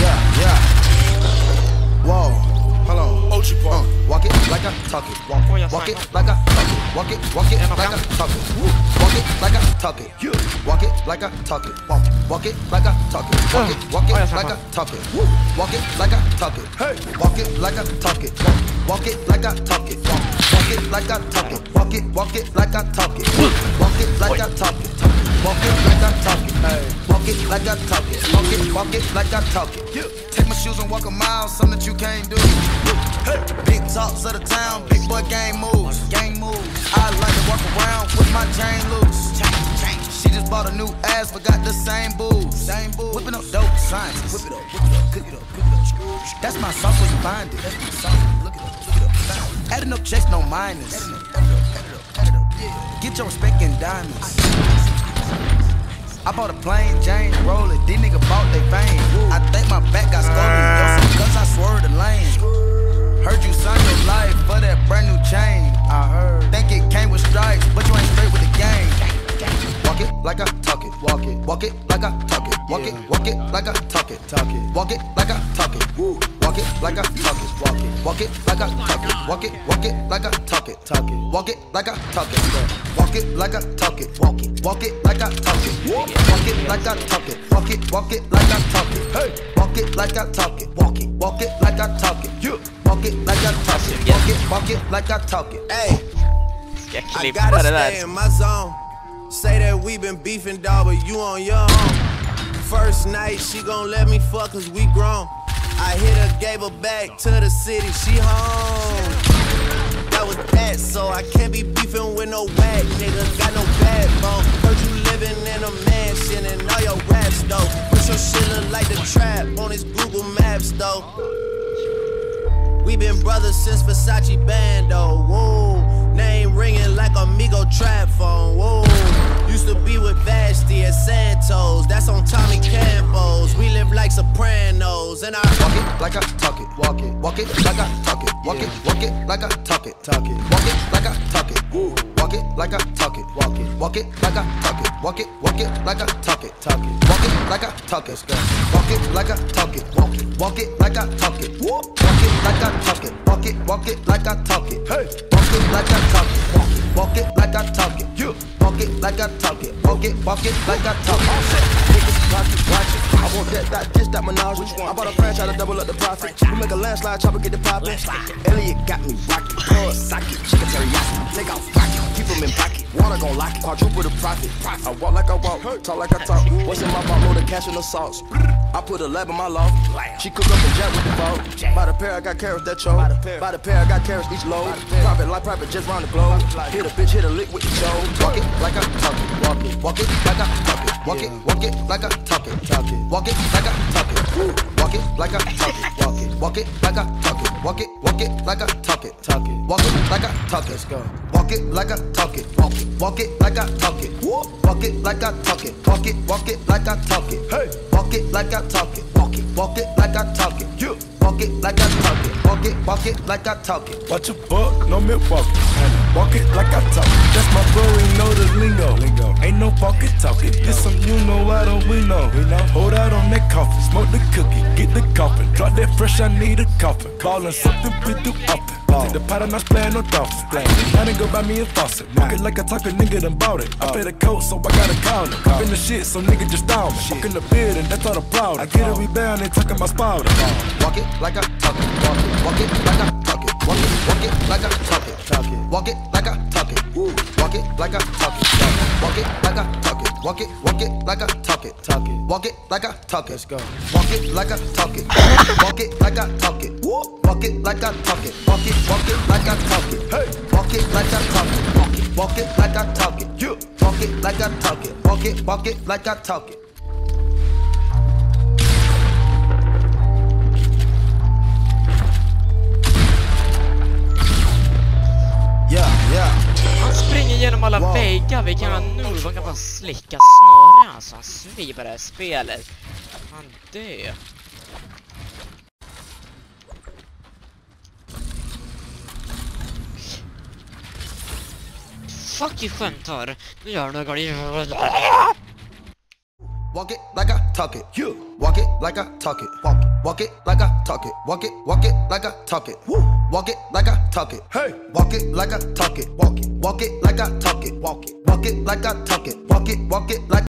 Yeah, yeah. Whoa, hold on. Uh, walk it like I talk it. Walk it, walk it like I talk it. Walk it, walk it En like och I talk it. Walk it like I talk it. You. Walk it like I talk it. Walk it, walk it like I talk it. Walk it, walk it like svänger. I talk it. Walk it like I talk it. Hey. Walk it like I talk it. Walk, walk it like I talk it. Walk, walk it like I talk it. Walk it, walk it like I talk it. Walk it like I talk it. Walk it like I talk it. Hey. Walk it like I talk it. Walk it, walk it like I talk it. Take my shoes and walk a mile, something that you can't do. Hey. Big talks of the town, big boy gang moves. Gang moves. I like to walk around with my chain loose. Bought a new ass, but got the same booze. Same booze. Whipping up dope science. Whip it up, whip it up, cook it up, cook it up. That's my sauce where you find it. That's my sauce. Look it up, look it up. Adding up checks, no minus. Adding up, add it up, add it up, add it up, yeah. Get your respect in diamonds. I bought a plain Jane roller, these niggas bought they fame. I think my back got stolen, like I talk it, walk it, walk it like I talk it, walk it, walk it like I talk it, talk it, walk it like I talk it, walk it like I talk it, walk it, walk it like I talk it, walk it, walk it like I talk it, talk it, walk it like I talk it, walk it like I talk it, walk it, walk it like I talk it, walk it like I talk it, walk it, walk it like I talk it, hey, walk it like I talk it, walk it, walk it like I talk it, you, walk it like I talk it, walk it, walk it like I talk it, Hey, I gotta stay in my zone. Say that we been beefing, dog, but you on your own. First night, she gon' let me fuck cause we grown. I hit her, gave her back to the city, she home. That was that, so I can't be beefing with no whack nigga. Got no backbone. Heard you living in a mansion and all your raps though. But your shit look like the trap on his Google Maps though. We been brothers since Versace Bando. Whoa, name ringing like Amigo trap phone. Whoa, used to be with Vashtie at Santos. That's on Tommy Campos. We live like Sopranos, and I Walk it like I talk it, walk it, walk it like I talk it, walk it, walk it like I talk it, talk it, walk it like I talk it, walk it like I talk it, walk it, walk it like I talk it, walk it, walk it like I talk it, talk it, walk it like I talk it, walk it like I talk it, walk it, walk it like I talk it, walk it like I talk it, walk it, walk it like I talk it, hey, walk it like I talk it, walk it, walk it like I talk it, you, walk it like I talk it, walk it, walk it like I talk it. Niggas watch it, watch it. I want that, that, this, that menage. I bought a franchise to double up the profit. We make a landslide, chopper get the poppin'. Elliot got me rockin'. Plug socket, chicken teriyaki. Take off rocket, keep 'em in pocket. Water gon' lock it, quadruple the profit. I walk like I walk, talk like I talk. What's in my box, load of cash and the sauce. I put a lab in my loft. She cook up a jet with the boat. By the pair, I got carrots that choke. By the pair, I got carrots each load. Private like private, just round the globe. Hit a bitch, hit a lick with the show. Walk it like I talk it. Walk it, walk it like I talk it. Walk it, walk it like I talk it. Talk it. Walk it like I talk it. Walk it like I talk it. Walk it, walk it like I talk it. Walk it, walk it like I talk it. Talk it. Walk it like I talk it. Let's go. Walk it like I talk it. Walk it, walk it like I talk it. Walk it like I talk it. Walk it, walk it like I talk it. Hey. Walk it like I talk it. Walk it, walk it like I talk it. You. Walk it like I talk it. Walk it, walk it like I talk it. Watch a buck, no Milwaukee. Walk it like I talk. it. That's my bro, he know the lingo. lingo. Ain't no walking talking. This some know. We know. Hold out on that coffee, smoke the cookie, get the coffin. Drop that fresh, I need a coffin. Ballin' something pretty through often. Take the pot and I splayin' no dolphin. I didn't go buy me a faucet. Walk it like I talk a nigga done bought it. I pay the coat, so I gotta call it. Up in the shit, so nigga just down me. In the building, that's all the proud. I get a rebound, they talking my spouter. Walk it like I talk it. Walk it, walk it like I. Walk it, walk it like I talk it. Talk it. Walk it like I talk it. Walk it like I talk it. Walk it like I talk it. Walk it, walk it like I talk it. Talk it. Walk it like I talk it. Let's go. Walk it like I talk it. Walk it like I talk it. Walk it like I talk it. Walk it, walk it like I talk it. Hey. Walk it like I talk it. Walk it, walk it like I talk it. You. Walk it like I talk it. Walk it, walk it like I talk it. Väggar, vilken jävla noob. Han kan bara slicka snurra alltså. Han svir det här spelet. Han dör. fuck you skämtar. Nu gör du något. Walk it like I talk it. You walk it like I talk it. Walk it. Walk it like I talk it. Walk it. Walk it like I talk it. Woo. Walk it like I talk it. Hey. Walk it like I talk it. Walk it. Walk it like I talk it. Walk it. Walk it like I talk it. Walk it. Walk it like